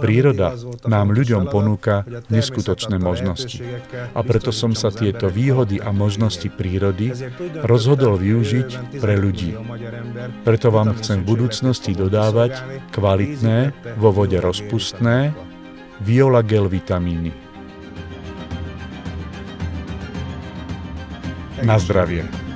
Príroda nám ľuďom ponúka neskutočné možnosti. A preto som sa tieto výhody a možnosti prírody rozhodol využiť pre ľudí. Preto vám chcem v budúcnosti dodávať kvalitné, vo vode rozpustné, violagel vitamíny. Na zdravie.